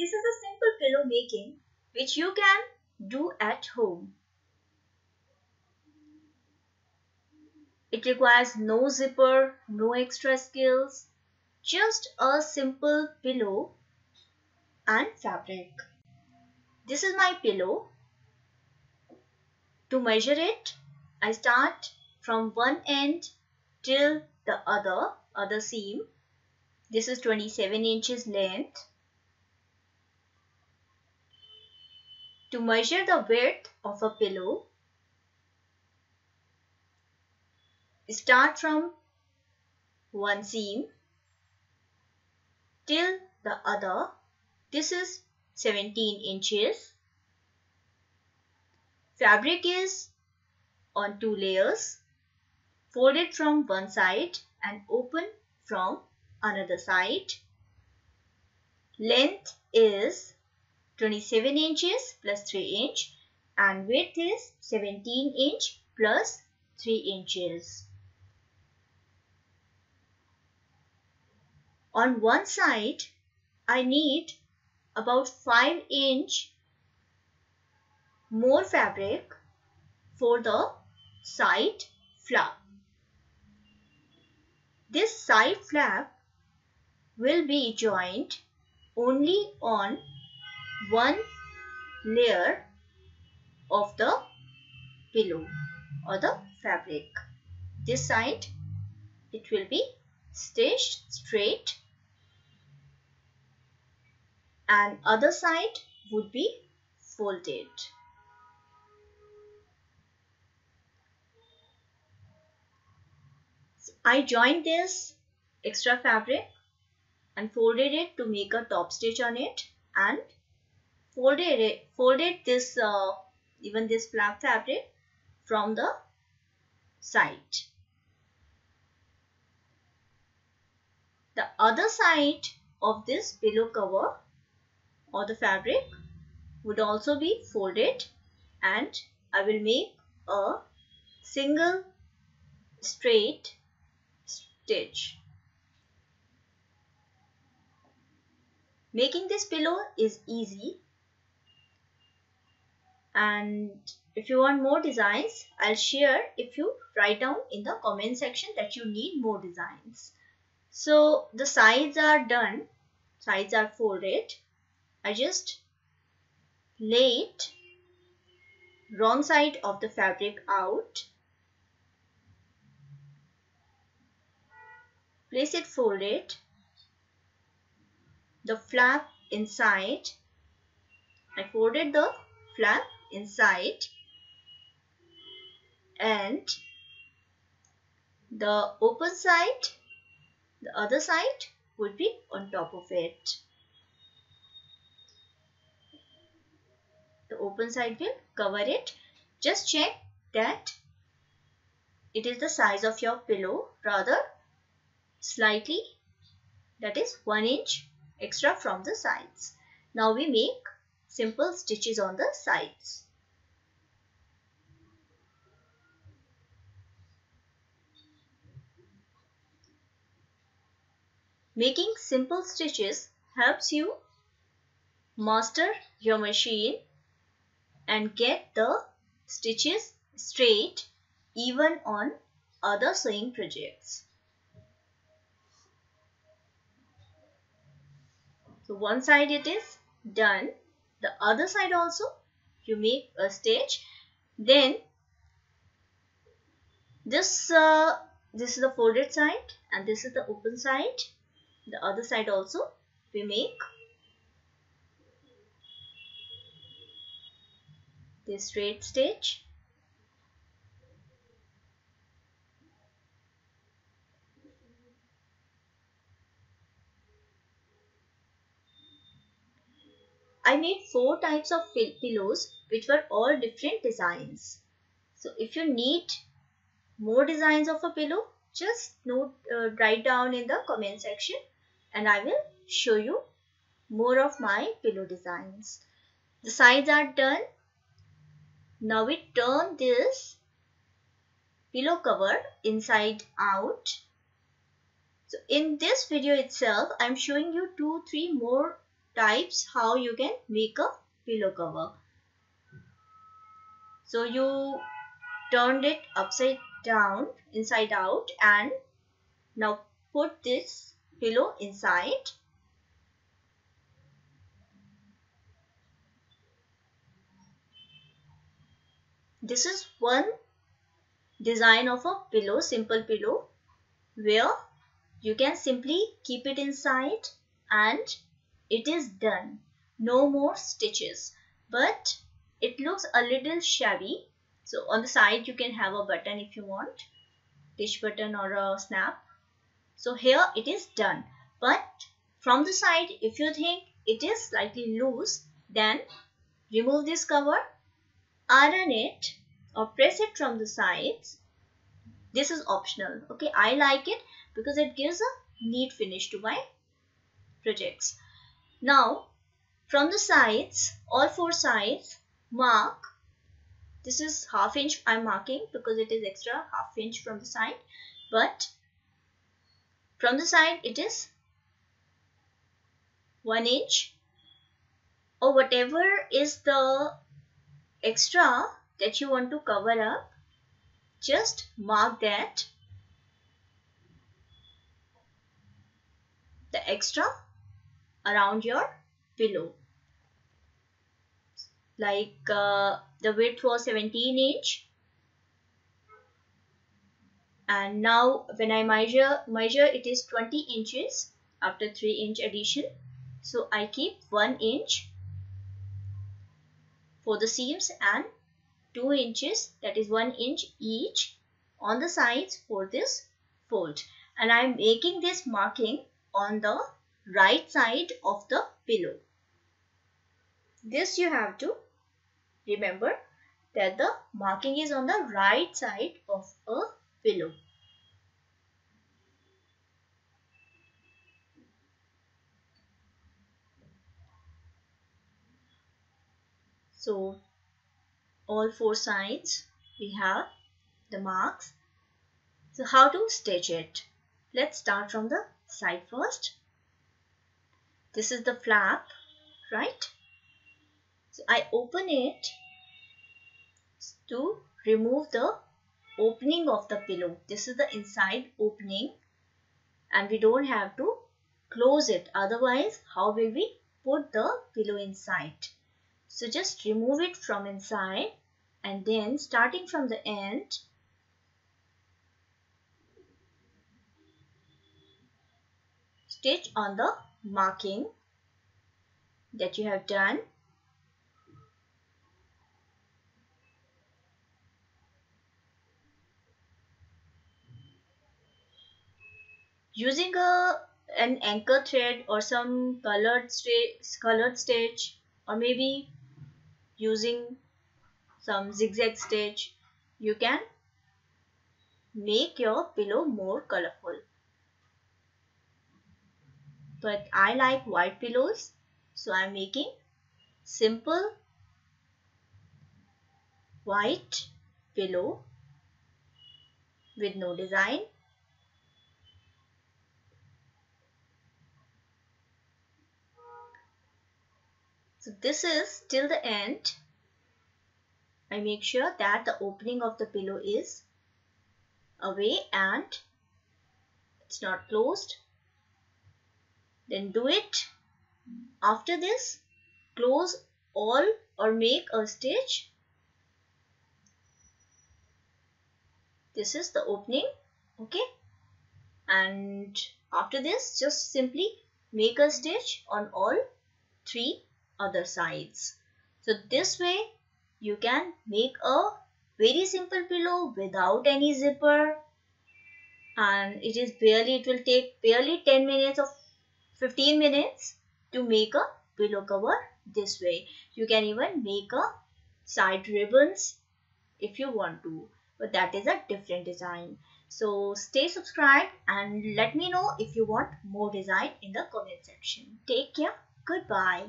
this is a simple pillow making which you can do at home. It requires no zipper, no extra skills, just a simple pillow and fabric. This is my pillow. To measure it, I start from one end till the other, other seam. This is 27 inches length. To measure the width of a pillow, start from one seam till the other. This is 17 inches. Fabric is on two layers, folded from one side and open from another side. Length is 27 inches plus 3 inch and width is 17 inch plus 3 inches. On one side, I need about 5 inch more fabric for the side flap. This side flap will be joined only on one layer of the pillow or the fabric. This side it will be stitched straight and other side would be folded. I joined this extra fabric and folded it to make a top stitch on it and folded it folded this uh, even this flap fabric from the side the other side of this pillow cover or the fabric would also be folded and I will make a single straight stitch. Making this pillow is easy and if you want more designs I'll share if you write down in the comment section that you need more designs. So the sides are done, sides are folded. I just lay it wrong side of the fabric out Place it folded. The flap inside. I folded the flap inside and the open side, the other side would be on top of it. The open side will cover it. Just check that it is the size of your pillow rather slightly that is 1 inch extra from the sides. Now we make simple stitches on the sides. Making simple stitches helps you master your machine and get the stitches straight even on other sewing projects. So one side it is done. The other side also you make a stitch. Then this uh, this is the folded side and this is the open side. The other side also we make this straight stitch I made four types of pillows which were all different designs. So if you need more designs of a pillow, just note, uh, write down in the comment section and I will show you more of my pillow designs. The sides are done. Now we turn this pillow cover inside out. So in this video itself, I'm showing you two, three more types how you can make a pillow cover. So you turned it upside down, inside out and now put this pillow inside. This is one design of a pillow, simple pillow where you can simply keep it inside and it is done. No more stitches. But it looks a little shabby. So on the side you can have a button if you want. Dish button or a snap. So here it is done. But from the side if you think it is slightly loose then remove this cover, iron it or press it from the sides. This is optional. Okay, I like it because it gives a neat finish to my projects. Now from the sides, all four sides, mark. This is half inch I'm marking because it is extra half inch from the side. But from the side it is 1 inch or whatever is the extra that you want to cover up. Just mark that the extra around your pillow. Like uh, the width was 17 inch. And now when I measure measure it is 20 inches after 3 inch addition. So I keep 1 inch for the seams and 2 inches that is 1 inch each on the sides for this fold. And I am making this marking on the right side of the pillow. This you have to remember that the marking is on the right side of a pillow. So all four sides we have the marks. So how to stitch it? Let's start from the side first. This is the flap, right? So I open it to remove the opening of the pillow. This is the inside opening and we don't have to close it. Otherwise, how will we put the pillow inside? So just remove it from inside and then starting from the end, stitch on the marking that you have done. Using a an anchor thread or some colored colored stitch or maybe using some zigzag stitch you can make your pillow more colorful but I like white pillows so I'm making simple white pillow with no design. So this is till the end. I make sure that the opening of the pillow is away and it's not closed then do it. After this close all or make a stitch. This is the opening okay? And after this just simply make a stitch on all three other sides. So this way you can make a very simple pillow without any zipper. And it is barely it will take barely 10 minutes of 15 minutes to make a pillow cover this way. You can even make a side ribbons if you want to but that is a different design. So stay subscribed and let me know if you want more design in the comment section. Take care. Goodbye.